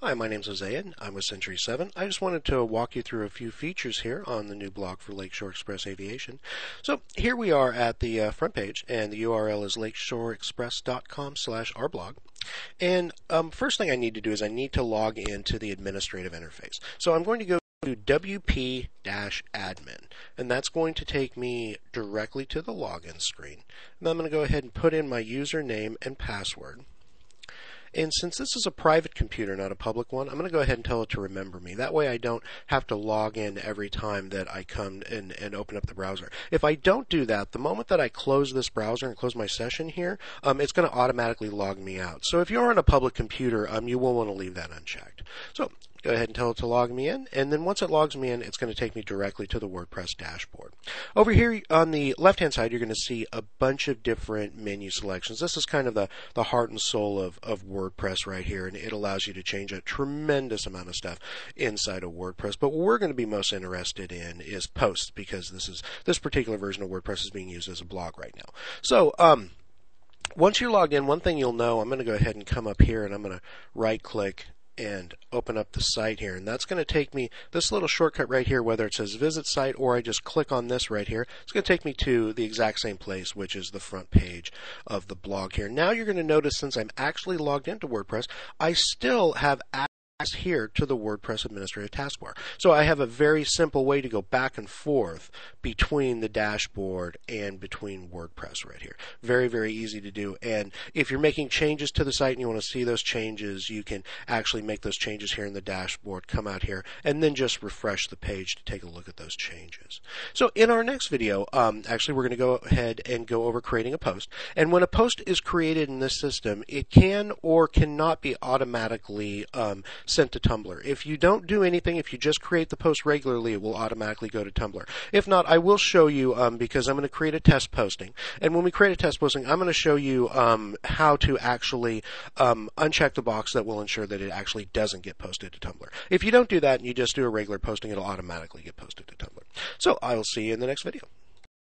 Hi, my name's Hosea. And I'm with Century 7. I just wanted to walk you through a few features here on the new blog for Lakeshore Express Aviation. So here we are at the uh, front page, and the URL is lakeshoreexpress.com slash our blog. And um, first thing I need to do is I need to log into the administrative interface. So I'm going to go to wp-admin, and that's going to take me directly to the login screen. And I'm going to go ahead and put in my username and password. And since this is a private computer, not a public one, I'm going to go ahead and tell it to remember me. That way I don't have to log in every time that I come and, and open up the browser. If I don't do that, the moment that I close this browser and close my session here, um, it's going to automatically log me out. So if you're on a public computer, um, you will want to leave that unchecked. So go ahead and tell it to log me in. And then once it logs me in, it's going to take me directly to the WordPress dashboard. Over here on the left hand side, you're going to see a bunch of different menu selections. This is kind of the, the heart and soul of, of WordPress right here, and it allows you to change a tremendous amount of stuff inside of WordPress. But what we're going to be most interested in is posts because this is this particular version of WordPress is being used as a blog right now. So, um, once you're logged in, one thing you'll know, I'm going to go ahead and come up here and I'm going to right click and open up the site here. And that's going to take me, this little shortcut right here, whether it says visit site or I just click on this right here, it's going to take me to the exact same place, which is the front page of the blog here. Now you're going to notice since I'm actually logged into WordPress, I still have here to the WordPress administrative taskbar. So I have a very simple way to go back and forth between the dashboard and between WordPress right here. Very, very easy to do. And if you're making changes to the site and you want to see those changes, you can actually make those changes here in the dashboard, come out here, and then just refresh the page to take a look at those changes. So in our next video, um, actually we're going to go ahead and go over creating a post. And when a post is created in this system, it can or cannot be automatically um, sent to Tumblr. If you don't do anything, if you just create the post regularly, it will automatically go to Tumblr. If not, I will show you um, because I'm going to create a test posting. And when we create a test posting, I'm going to show you um, how to actually um, uncheck the box that will ensure that it actually doesn't get posted to Tumblr. If you don't do that and you just do a regular posting, it'll automatically get posted to Tumblr. So I will see you in the next video.